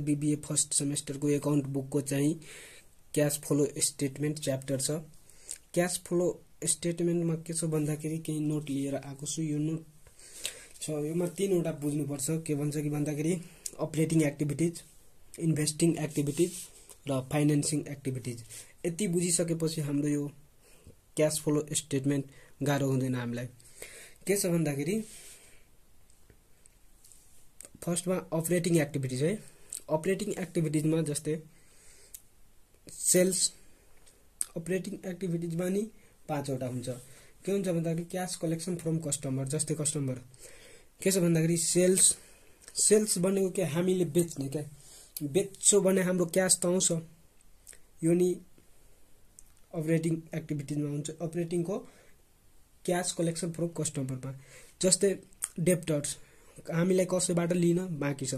BBA first सेमेस्टरको account बुकको चाहिँ cash flow statement chapter छ। क्यास फ्लो स्टेटमेन्टमा के छ भन्दाखेरि केही नोट लिएर आएको छु। यो नोट छ। योमा तिनवटा बुझ्नुपर्छ। के भन्छ कि भन्दाखेरि अपरेटिङ एक्टिभिटिज इन्भेस्टिङ एक्टिभिटिज र फाइनेन्सिङ एक्टिभिटिज यति बुझिसकेपछि हाम्रो यो क्यास फ्लो स्टेटमेन्ट गाह्रो हुँदैन हामीलाई। के छ भन्दाखेरि फर्स्टमा अपरेटिङ एक्टिभिटिज है। अपरेटिङ एक्टिभिटिजमा जस्तै सेल्स अपरेटिङ एक्टिभिटिजमा नि पाँचवटा हुन्छ। के हुन्छ भन्दाखेरि क्यास कलेक्सन फ्रम कस्टमर जस्तै कस्टमर के छ भन्दाखेरि सेल्स सेल्स भनेको के? हामीले बेच्ने क्या। बेच्छौँ भने हाम्रो क्यास त आउँछ। यो नि अपरेटिङ एक्टिभिटिजमा हुन्छ। अपरेटिङको क्यास कलेक्सन फ्रम कस्टमरमा जस्तै डेप्टर्स हामीलाई कसैबाट लिन बाँकी छ।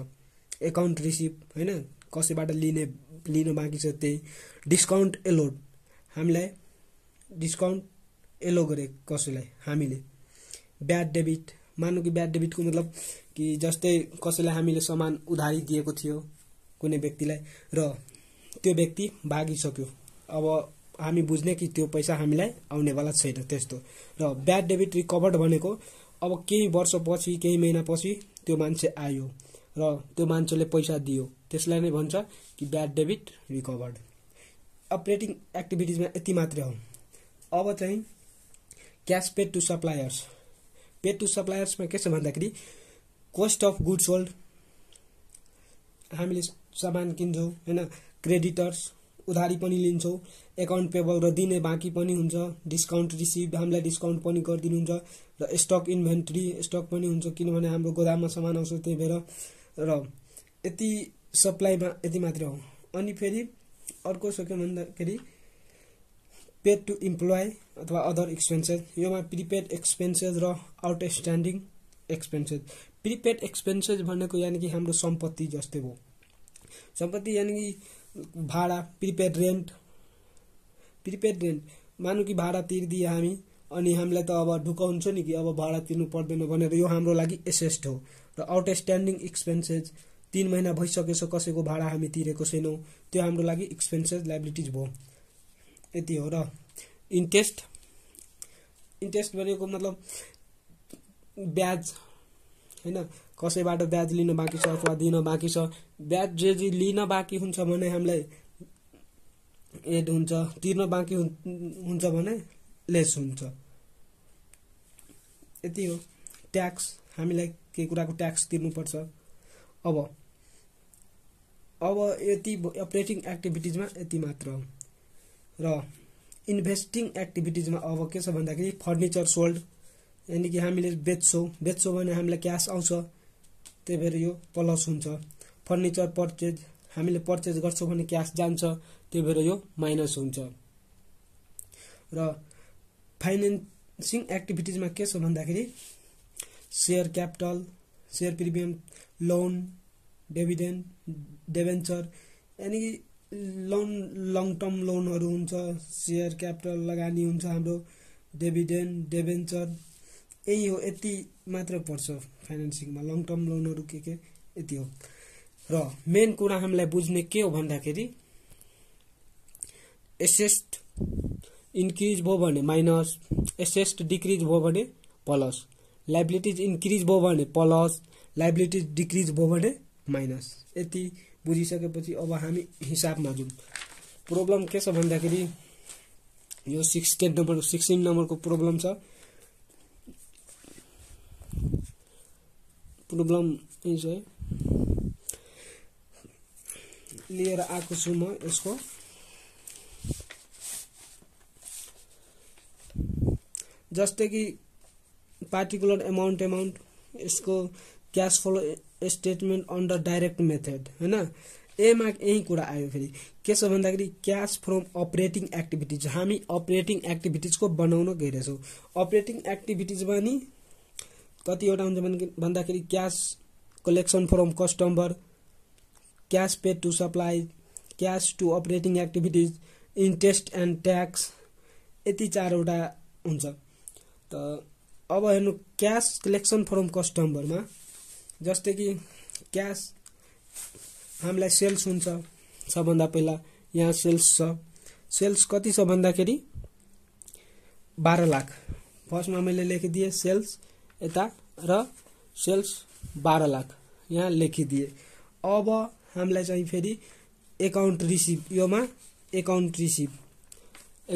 एकाउन्ट रिसिभ होइन? कसैबाट लिने लिन बाँकी छ त्यही। डिस्काउन्ट एलोड हामीलाई डिस्काउन्ट एलो गरे कसैलाई? हामीले। ब्याड डेबिट मान्नु कि ब्याड डेबिटको मतलब कि जस्तै कसैलाई हामीले सामान उधारी दिएको थियो कुनै व्यक्तिलाई र त्यो व्यक्ति भागिसक्यो अब हामी बुझ्ने कि त्यो पैसा हामीलाई आउनेवाला छैन त्यस्तो। र ब्याड डेबिट रिकभर्ड भनेको अब केही वर्षपछि केही महिनापछि त्यो मान्छे आयो। र त्यो मान्छेले पैसा दियो। त्यसलाई नै भन्छ कि ब्याड डेबिट रिकभर्ड अपरेटिङ एक्टिभिटिजमा यति मात्रै हो। अब चाहिँ cash paid to suppliers paid to सप्लायर्समा के छ भन्दाखेरि कोस्ट अफ गुड्स होल्ड हामीले सामान किन्छौँ होइन? क्रेडिटर्स उधारी पनि लिन्छौँ। एकाउन्ट पेबल र दिने बाँकी पनि हुन्छ। डिस्काउन्ट रिसिभ हामीलाई डिस्काउन्ट पनि गरिदिनुहुन्छ। र स्टक इन्भेन्ट्री स्टक पनि हुन्छ। किनभने हाम्रो गोदाममा सामान आउँछ त्यही भएर र यति सप्लाईमा यति मात्रै हो। अनि फेरि अर्को के भन्दाखेरि पेड टु इम्प्लोइ अथवा अदर एक्सपेन्सेस योमा प्रिपेड एक्सपेन्सेस र आउटस्ट्यान्डिङ एक्सपेन्सेस प्रिपेड एक्सपेन्सेस भनेको यानि कि हाम्रो सम्पत्ति जस्तै हो। सम्पत्ति यानि कि भाडा प्रिपेड रेन्ट प्रिपेड रेन्ट मानु कि भाडा तिर्दिए हामी अनि हामीलाई त अब ढुक्क हुन्छ नि कि अब भाडा तिर्नु पर्दैन भनेर यो हाम्रो लागि एसेस्ट हो। र आउटस्ट्यान्डिङ एक्सपेन्सेस तिन महिना भइसकेछ कसैको भाडा हामी तिरेको छैनौँ। त्यो हाम्रो लागि एक्सपेन्सेस लाइबिलिटिज भयो। यति हो र इन्ट्रेस्ट इन्ट्रेस्ट भनेको मतलब ब्याज होइन? कसैबाट ब्याज लिन बाँकी छ अथवा दिन बाँकी छ। ब्याज जे जे लिन बाँकी हुन्छ भने हामीलाई एड हुन्छ। तिर्न बाँकी हुन्छ भने लेस हुन्छ। यति हो। ट्याक्स हामीलाई केही कुराको ट्याक्स तिर्नुपर्छ। अब अब यति अपरेटिङ एक्टिभिटिजमा यति मात्र। हो र इन्भेस्टिङ एक्टिभिटिजमा अब के छ भन्दाखेरि फर्निचर सोल्ड यानि कि हामीले बेच्छौँ। बेच्छौँ भने हामीलाई क्यास आउँछ त्यही भएर यो प्लस हुन्छ। फर्निचर पर्चेज हामीले पर्चेज गर्छौँ भने क्यास जान्छ त्यही भएर यो माइनस हुन्छ। र फाइनेन्सिङ एक्टिभिटिजमा के छ भन्दाखेरि share capital share premium loan dividend debenture यानि लोन लङ टर्म लोनहरू हुन्छ सेयर क्यापिटल लगानी हुन्छ हाम्रो डेभिडेन्ड डेभेन्चर यही हो यति मात्र पर्छ फाइनेन्सिङमा लङ टर्म लोनहरू के के यति हो। र मेन कुरा हामीलाई बुझ्ने के हो भन्दाखेरि एसेस्ट इन्क्रिज भयो भने माइनस एसेस्ट डिक्रिज भयो भने प्लस लाइबिलिटिज इन्क्रिज भयो भने प्लस लाइबिलिटिज डिक्रिज भयो भने माइनस यति बुझिसकेपछि अब हामी हिसाबमा जाउँ। प्रब्लम के छ भन्दाखेरि यो सिक्सटिन नम्बर सिक्सटिन नम्बरको प्रब्लम छ। प्रब्लम छ है लिएर आएको छु म यसको। जस्तै कि पार्टिकुलर एमाउन्ट एमाउन्ट यसको cash flow statement under direct method होइन एमा यही कुरा आयो फेरि। के छ भन्दाखेरि क्यास फ्रम अपरेटिङ एक्टिभिटिज हामी अपरेटिङ एक्टिभिटिजको बनाउन गइरहेछौँ। अपरेटिङ एक्टिभिटिजमा नि कतिवटा हुन्छ भने भन्दाखेरि cash collection from customer cash paid to supply cash to operating activities interest and tax यति चारवटा हुन्छ। त अब हेर्नु क्यास कलेक्सन फ्रम कस्टमरमा जस्तै कि क्यास हामीलाई सेल्स हुन्छ सबभन्दा पहिला यहाँ सेल्स छ। सेल्स कति छ भन्दाखेरि बाह्र लाख। फर्स्टमा मैले लेखिदिएँ सेल्स यता र सेल्स बाह्र लाख। यहाँ लेखिदिएँ। अब हामीलाई चाहिँ फेरि एकाउन्ट रिसिभ योमा एकाउन्ट रिसिभ।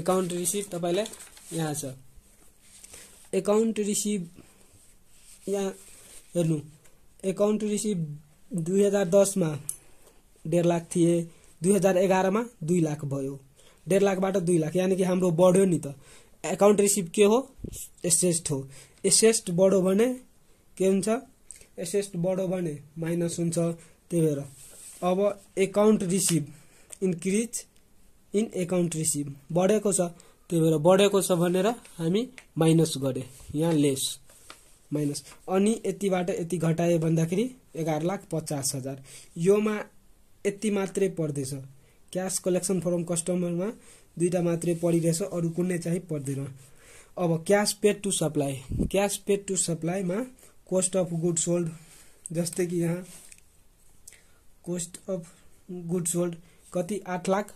एकाउन्ट रिसिभ तपाईँलाई यहाँ छ। एकाउन्ट रिसिभ यहाँ हेर्नु। एकाउन्ट रिसिभ दुई हजार दसमा डेढ लाख थिए दुई हजार एघारमा दुई लाख भयो। डेढ लाखबाट दुई लाख यानि कि हाम्रो बढ्यो नि त। एकाउन्ट रिसिभ के हो? एसेस्ट हो। एसेस्ट बढ्यो भने के हुन्छ? एसेस्ट बढ्यो भने माइनस हुन्छ। त्यही भएर अब account receive increase in account receive बढेको छ। त्यही भएर बढेको छ भनेर हामी माइनस गरे। यहाँ लेस। माइनस। अनि यतिबाट यति घटायो भन्दाखेरि एघार लाख पचास हजार। योमा यति मात्रै पर्दैछ। क्यास कलेक्सन फ्रम कस्टमरमा दुईवटा मात्रै पढिरहेछ अरू कुनै चाहिँ पर्दैन। अब cash paid to supply. Cash paid to सप्लाईमा cost of good sold जस्तै कि यहाँ कोस्ट अफ गुड सोल्ड कति? आठ लाख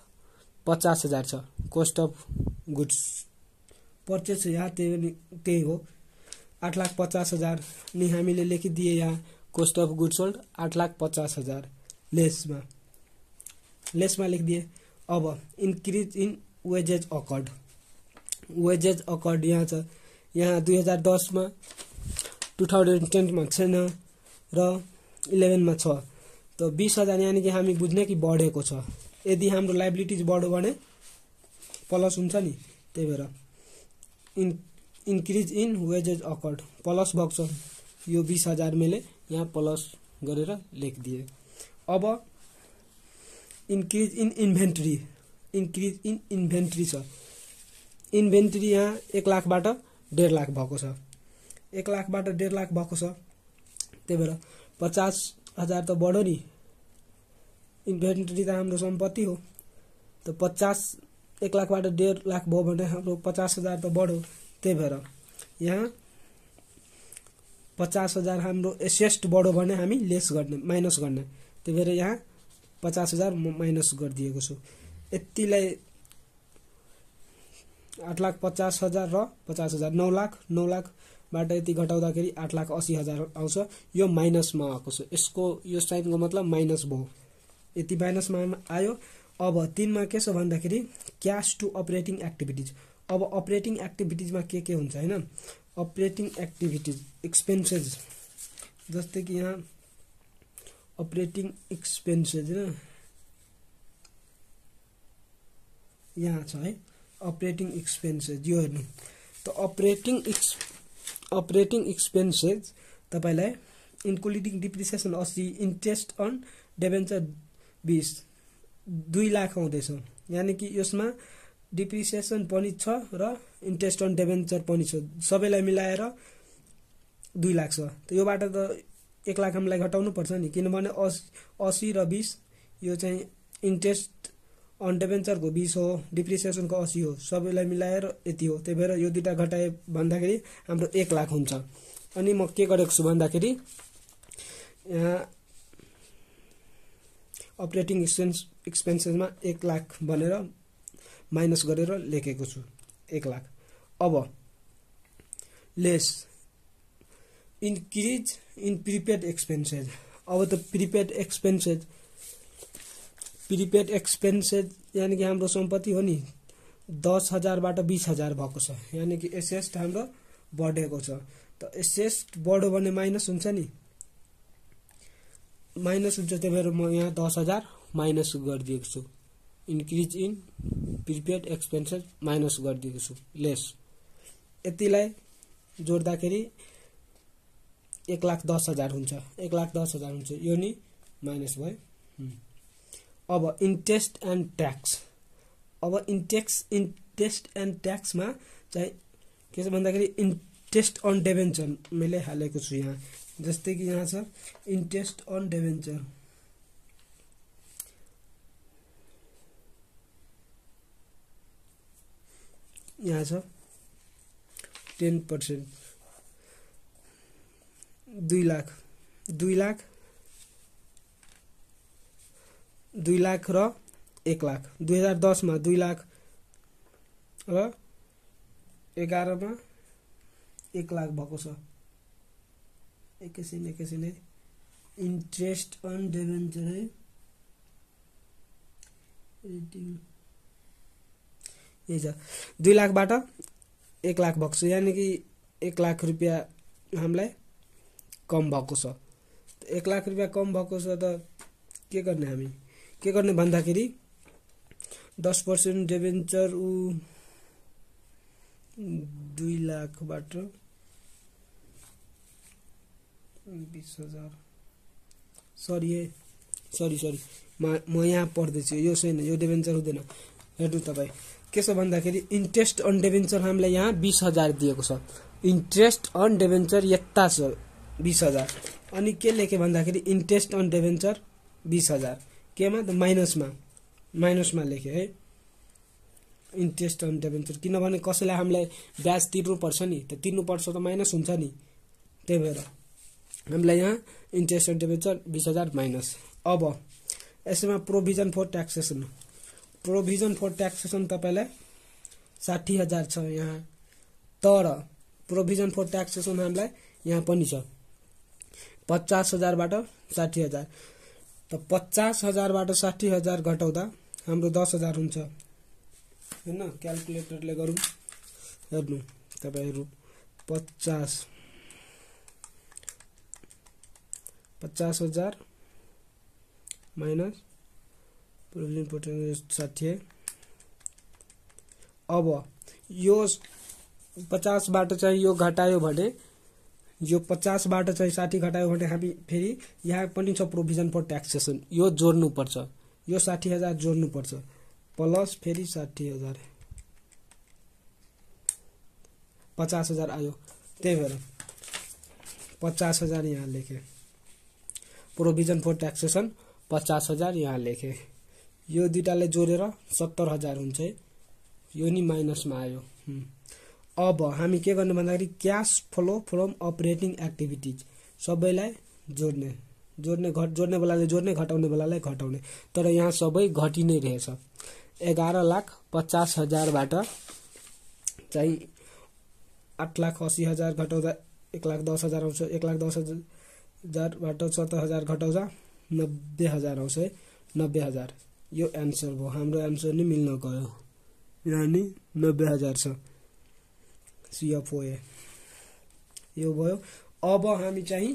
पचास हजार छ। कोस्ट अफ गुड्स पर्चेस यहाँ त्यही त्यही हो। आठ लाख पचास हजार नि हामीले लेखिदिए यहाँ कोस्ट अफ गुड सोल्ड आठ लाख पचास हजार लेसमा। लेसमा लेखिदिए। अब increase in wages accrued wages accrued यहाँ छ। यहाँ दुई हजार दसमा टु थाउजन्ड टेनमा छैन र इलेभेनमा छ। त बिस हजार कि हामी बुझ्ने कि बढेको छ। यदि हाम्रो लाइबिलिटिज बढ्यो भने प्लस हुन्छ नि। त्यही भएर in increase in wages accrued plus भएको छ यो बिस हजार मैले यहाँ प्लस गरेर लेखिदिएँ। अब increase in inventory increase in inventory छ। इन्भेन्ट्री यहाँ एक लाखबाट डेढ लाख भएको छ। एक लाखबाट डेढ लाख भएको छ। त्यही भएर पचास हजार त बढ्यो नि। इन्भेन्ट्री त हाम्रो सम्पत्ति हो। त पचास एक लाखबाट डेढ लाख भयो भने हाम्रो पचास हजार त बढ्यो। त्यही भएर यहाँ पचास हजार हाम्रो एसेस्ट बढ्यो भने हामी लेस गर्ने माइनस गर्ने। त्यही भएर यहाँ पचास हजार म माइनस गरिदिएको छु। यतिलाई आठ लाख पचास हजार र पचास हजार नौ लाख नौ लाखबाट यति घटाउँदाखेरि आठ लाख असी हजार आउँछ। यो माइनसमा आएको छ। यसको यो साइनको मतलब माइनस भयो। यति माइनसमा आयो। अब तिनमा के छ भन्दाखेरि क्यास टु अपरेटिङ एक्टिभिटिज अब अपरेटिङ एक्टिभिटिजमा के के हुन्छ होइन? अपरेटिङ एक्टिभिटिज एक्सपेन्सेस जस्तै कि यहाँ अपरेटिङ एक्सपेन्सेस होइन? यहाँ छ है? अपरेटिङ एक्सपेन्सेस यो हेर्नु। त अपरेटिङ एक्स अपरेटिङ एक्सपेन्सेस तपाईँलाई इन्क्लुडिङ डिप्रिसिएसन अस्सी इन्ट्रेस्ट अन डेभेन्चर बिस दुई लाख आउँदैछ यानि कि यसमा डिप्रिसिएसन पनि छ र इन्ट्रेस्ट अन डेभेन्चर पनि छ। सबैलाई मिलाएर दुई लाख छ। त योबाट त एक लाख हामीलाई घटाउनु पर्छ नि। किनभने अस असी र बिस यो चाहिँ इन्ट्रेस्ट अन डेभेन्चरको बिस हो डिप्रिसिएसनको असी हो। सबैलाई मिलाएर यति हो। त्यही भएर यो दुइटा घटाए भन्दाखेरि हाम्रो एक लाख हुन्छ। अनि म के गरेको छु भन्दाखेरि यहाँ अपरेटिङ एक्सपेन्स एक्सपेन्सेसमा एक लाख भनेर माइनस गरेर लेखेको छु एक लाख। अब less increase in prepaid expenses. अब त प्रिपेड एक्सपेन्सेस प्रिपेड एक्सपेन्सेस यानि कि हाम्रो सम्पत्ति हो नि दस हजारबाट बिस हजार भएको छ। यानि कि एसेस्ट हाम्रो बढेको छ। त एसेस्ट बढ्यो भने माइनस हुन्छ नि। माइनस हुन्छ त्यही भएर म यहाँ दस हजार माइनस गरिदिएको छु। Increase in prepaid expenses minus गरिदिएको छु लेस यतिलाई जोड्दाखेरि एक लाख दस हजार हुन्छ एक लाख दस हजार हुन्छ यो नि माइनस भयो। अब इन्ट्रेस्ट एन्ड ट्याक्स अब इन्टेक्स इन्ट्रेस्ट एन्ड ट्याक्समा चाहिँ के छ भन्दाखेरि इन्ट्रेस्ट अन डेभेन्चर मैले हालेको छु यहाँ। जस्तै कि यहाँ छ इन्ट्रेस्ट अन डेभेन्चर यहाँ छ टेन पर्सेन्ट दुई लाख। दुई लाख। दुई लाख र एक लाख। दुई हजार दसमा दुई लाख र एघारमा एक लाख भएको छ। एकैछिन एकैछिन। है इन्ट्रेस्ट अन डेभेन्चर है यही छ। दुई लाखबाट एक लाख भएको छ। यानि कि एक लाख रुपियाँ हामीलाई कम भएको छ। एक लाख रुपियाँ कम भएको छ त के गर्ने हामी? के गर्ने भन्दाखेरि दस पर्सेन्ट डेभेन्चर ऊ दुई लाखबाट बिस हजार। सरी है सरी सरी। म म यहाँ पढ्दैछु। यो छैन यो डेभेन्चर हुँदैन। हेर्नु तपाईँ के छ भन्दाखेरि इन्ट्रेस्ट अन डेभेन्चर हामीलाई यहाँ बिस हजार दिएको छ। इन्ट्रेस्ट अन डेभेन्चर यता छ बिस हजार। अनि के लेखेँ भन्दाखेरि इन्ट्रेस्ट अन डेभेन्चर बिस हजार। केमा? त माइनसमा। माइनसमा लेखेँ है। इन्ट्रेस्ट अन डेभेन्चर किनभने कसैलाई हामीलाई ब्याज तिर्नुपर्छ नि। त तिर्नुपर्छ त माइनस हुन्छ नि। त्यही भएर। हामीलाई यहाँ इन्ट्रेस्ट अन डेभेन्चर बिस हजार माइनस अब यसमा provision for taxation provision for taxation तपाईँलाई साठी हजार छ यहाँ। तर प्रोभिजन फर ट्याक्सेसन हामीलाई यहाँ पनि छ। पचास हजारबाट साठी हजार। त पचास हजारबाट साठी हजार घटाउँदा हाम्रो दस हजार हुन्छ। होइन क्यालकुलेटरले गरौँ। हेर्नु तपाईँहरू पचास पचास हजार माइनस प्रोभिजन पोटेन्सियल साठी अब यो पचासबाट चाहिँ यो घटायो भने यो पचासबाट चाहिँ साठी घटायो भने हामी फेरि यहाँ पनि छ प्रोभिजन फर ट्याक्सेसन। यो जोड्नुपर्छ। यो साठी हजार जोड्नुपर्छ। प्लस फेरि साठी हजार। पचास हजार आयो। त्यही भएर पचास हजार यहाँ लेखेँ। प्रोभिजन फर ट्याक्सेसन पचास हजार यहाँ लेखेँ। यो दुइटाले जोडेर सत्तर हजार हुन्छ है। यो नि माइनसमा आयो। अब हामी के गर्ने भन्दाखेरि cash flow from operating activities सबैलाई जोड्ने। जोड्ने घट जोड्ने बेलाले जोड्ने घटाउने बेलालाई घटाउने। तर यहाँ सबै घटि नै रहेछ। एघार लाख पचास हजारबाट चाहिँ आठ लाख असी हजार घटाउँदा एक लाख दस हजार आउँछ। एक लाख दस हजारबाट सत्तर हजार घटाउँदा नब्बे हजार आउँछ है। नब्बे हजार। यो एन्सर भयो। हाम्रो एन्सर नै मिल्न गयो। यहाँ नि नब्बे हजार छ। सिएफओए यो भयो। अब हामी चाहिँ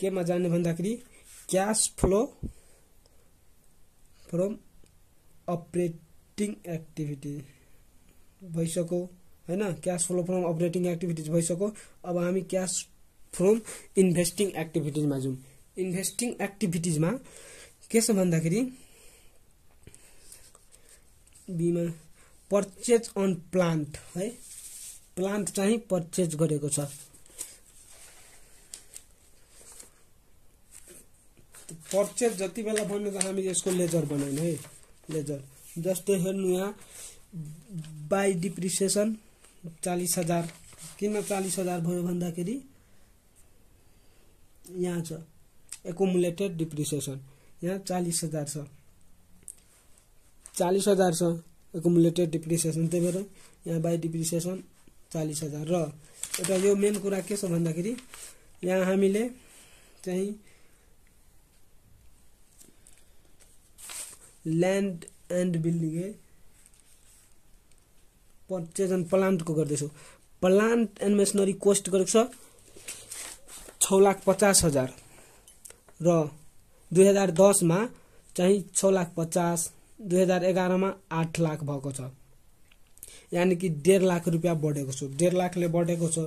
केमा जाने भन्दाखेरि cash flow from operating activity भइसक्यो। होइन? Cash flow from operating activities भइसक्यो। अब हामी क्यास फ्रम इन्भेस्टिङ एक्टिभिटिजमा जाउँ। इन्भेस्टिङ एक्टिभिटिजमा के छ भन्दाखेरि बिमा पर्चेज अन प्लान्ट है। प्लान्ट चाहिँ पर्चेज गरेको छ। पर्चेज जति बेला बन्यो त हामी यसको लेजर बनाउने है। लेजर जस्तै हेर्नु यहाँ बाई डिप्रिसिएसन चालिस हजार। किन चालिस हजार भयो भन्दाखेरि यहाँ छ। एकोमुलेटेड डिप्रिसिएसन यहाँ चालिस हजार छ। चालिस हजार छ एकोमुलेटेड डिप्रिसिएसन त्यही भएर यहाँ बाई डिप्रिसिएसन चालिस हजार र। एउटा यो मेन कुरा के छ भन्दाखेरि यहाँ हामीले चाहिँ land and building purchase and प्लान्टको गर्दैछौँ। प्लान्ट एन्ड मेसनरी कोस्ट गरेको छ छ लाख पचास हजार। र दुई हजार दसमा चाहिँ छ लाख पचास दुई हजार एघारमा आठ लाख भएको छ। यानि कि डेढ लाख रुपियाँ बढेको छ। डेढ लाखले बढेको छ।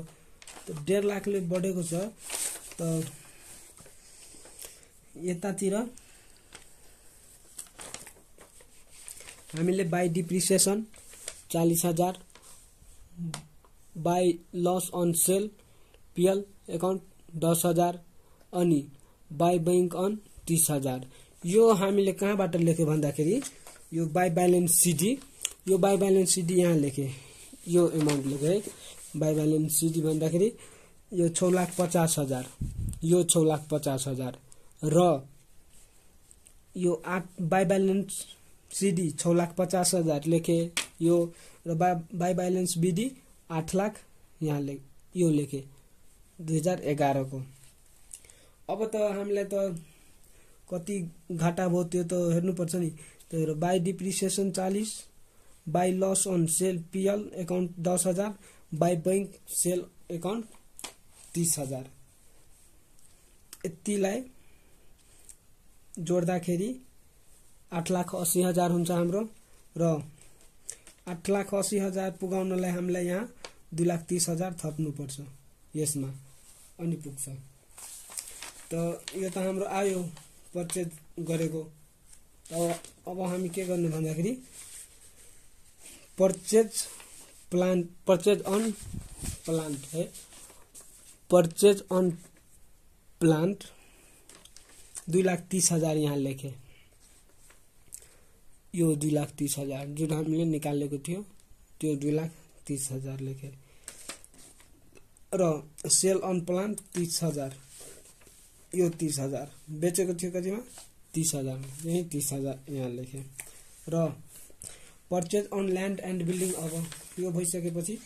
डेढ लाखले बढेको छ त यतातिर हामीले बाई डिप्रिसिएसन चालिस हजार by loss on sale P L account दस हजार अनि बाई ब्याङ्क अन तिस हजार। यो हामीले कहाँबाट लेख्यो भन्दाखेरि यो बाई ब्यालेन्स सिडी यो बाई ब्यालेन्स सिडी यहाँ लेखेँ। यो एमाउन्ट लेखेँ है। बाई ब्यालेन्स सिडी भन्दाखेरि यो छ लाख पचास हजार यो छ लाख पचास हजार र यो आठ बाई ब्यालेन्स सिडी छ लाख पचास हजार लेखे यो र बा बाई ब्यालेन्स बिडी आठ लाख यहाँ ले यो लेखे। दुई हजार एघारको अब त हामीलाई त कति घाटा भयो त्यो त हेर्नुपर्छ नि। त्यही भएर बाई डिप्रिसिएसन चालिस by loss on sale P L account दस हजार बाई बैङ्क सेल एकाउन्ट तिस हजार। यतिलाई जोड्दाखेरि आठ लाख अस्सी हजार हुन्छ हाम्रो र आठ लाख अस्सी हजार पुगाउनलाई हामीलाई यहाँ दुई लाख तिस हजार थप्नुपर्छ यसमा। अनि पुग्छ। त यो त हाम्रो आयो पर्चेज गरेको। अब अब हामी के गर्ने भन्दाखेरि purchase plant purchase on plant है। पर्चेज अन प्लान्ट दुई लाख तिस हजार यहाँ लेखे। यो दुई लाख तिस हजार जुन हामीले निकालेको थियो त्यो दुई लाख तिस हजार लेखे। र सेल अन प्लान्ट तिस हजार। यो तिस हजार। बेचेको थियो कतिमा? तिस हजार। यहीँ तिस हजार यहाँ लेखेँ। र purchase on land and building अब यो भइसकेपछि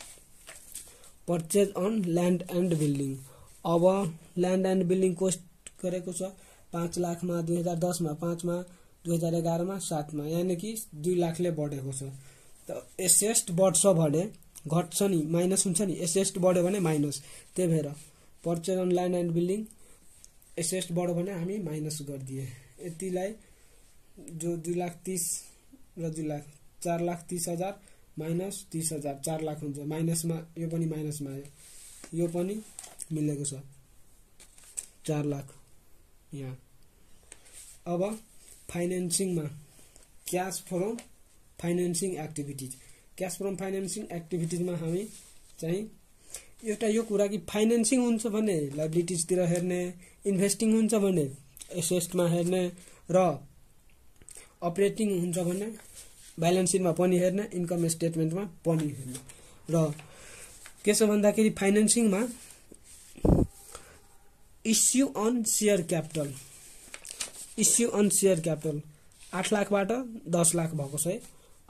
purchase on land and building अब ल्यान्ड एन्ड बिल्डिङ कोस्ट गरेको छ पाँच लाखमा दुई हजार दसमा पाँचमा दुई हजार एघारमा सातमा। यानि कि दुई लाखले बढेको छ। त एसेस्ट बढ्छ भने घट्छ नि माइनस हुन्छ नि एसेस्ट बढ्यो भने माइनस त्यही भएर purchase on land and building asset बढ्यो भने हामी माइनस गरिदिए। यतिलाई जो दुई लाख तिस र दुई लाख चार लाख तिस हजार माइनस तिस हजार चार लाख हुन्छ। माइनसमा यो पनि माइनसमा आयो। यो पनि मिलेको छ। चार लाख यहाँ। अब फाइनेन्सिङमा cash from financing activities cash from financing एक्टिभिटिजमा हामी चाहिँ एउटा यो कुरा कि फाइनेन्सिङ हुन्छ भने लाइबिलिटिजतिर हेर्ने इन्भेस्टिङ हुन्छ भने एसेस्टमा हेर्ने र अपरेटिङ हुन्छ भने ब्यालेन्स सिटमा पनि हेर्ने इन्कम स्टेटमेन्टमा पनि हेर्ने। र के छ भन्दाखेरि फाइनेन्सिङमा issue on share capital issue on share capital आठ लाखबाट दस लाख भएको छ है।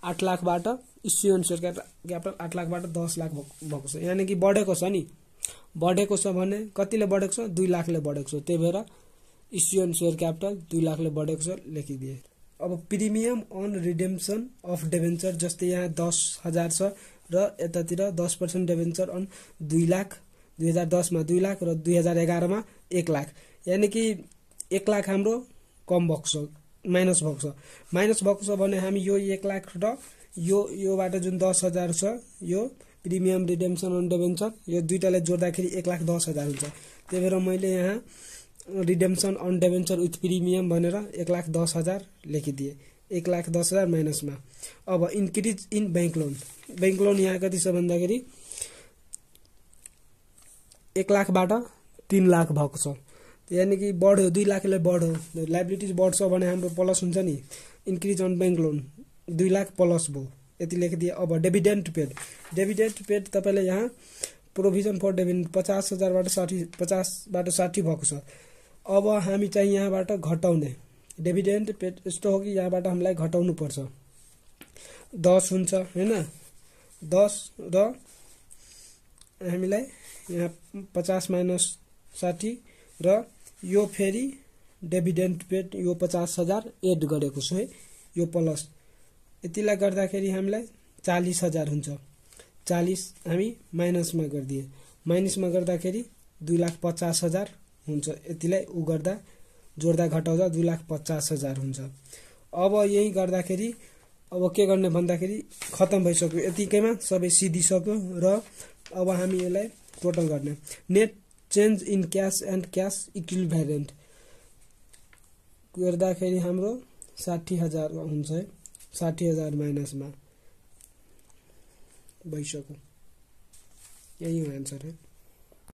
आठ लाखबाट इस्यु अन सेयर क्यापिटल आठ लाखबाट दस लाख भएको छ। यानि कि बढेको छ नि। बढेको छ भने कतिले बढेको छ? दुई लाखले बढेको छ। त्यही भएर इस्यु अन सेयर क्यापिटल दुई लाखले बढेको छ लेखिदिए। अब premium on redemption of debenture जस्तै यहाँ दस हजार छ र यतातिर दस पर्सेन्ट डेभेन्चर अन दुई लाख दुई हजार दसमा दुई लाख र दुई हजार एघारमा एक लाख। यानि कि एक लाख हाम्रो कम भएको छ। माइनस भएको छ। माइनस भएको छ भने हामी यो एक लाख र यो योबाट जुन दस हजार छ यो प्रिमियम रिडेम्सन अन डेभेन्चर यो दुइटालाई जोड्दाखेरि एक लाख दस हजार हुन्छ। त्यही भएर मैले यहाँ redemption on debenture with premium भनेर एक लाख दस हजार लेखिदिएँ। एक लाख दस हजार माइनसमा। अब increase in bank loan. Bank loan यहाँ कति छ भन्दाखेरि एक लाखबाट तिन लाख भएको छ। यानि कि बढ्यो दुई लाखले बढ्यो। लाइबिलिटिज बढ्छ भने हाम्रो प्लस हुन्छ नि। इन्क्रिज अन ब्याङ्क लोन दुई लाख प्लस भयो। यति लेखिदिए अब डेभिडेन्ट पेड डेभिडेन्ट पेड तपाईँले यहाँ प्रोभिजन फर डेभिडेन्ट पचास हजारबाट साठी पचासबाट साठी भएको छ। अब हामी चाहिँ यहाँबाट घटाउने। डेभिडेन्ट पेड यस्तो हो कि यहाँबाट हामीलाई घटाउनु पर्छ। दस हुन्छ होइन? दस र हामीलाई यहाँ पचास माइनस साठी र यो फेरि डेभिडेन्ट पेड यो पचास हजार एड गरेको छु है यो प्लस। यतिलाई गर्दाखेरि हामीलाई चालिस हजार हुन्छ। चालिस हामी माइनसमा गरिदिए। माइनसमा गर्दाखेरि दुई लाख पचास हजार हुन्छ। यतिलाई ऊ गर्दा जोड्दा घटाउँदा दुई लाख पचास हजार हुन्छ। अब यही गर्दाखेरि अब के गर्ने भन्दाखेरि खतम भइसक्यो। यतिकैमा सबै सिधिसक्यो र अब हामी यसलाई टोटल गर्ने। Net change in cash and cash equivalent गर्दाखेरि हाम्रो साठी हजार हुन्छ है। साठी हजार माइनसमा भइसक्यो। यही हो एन्सर है।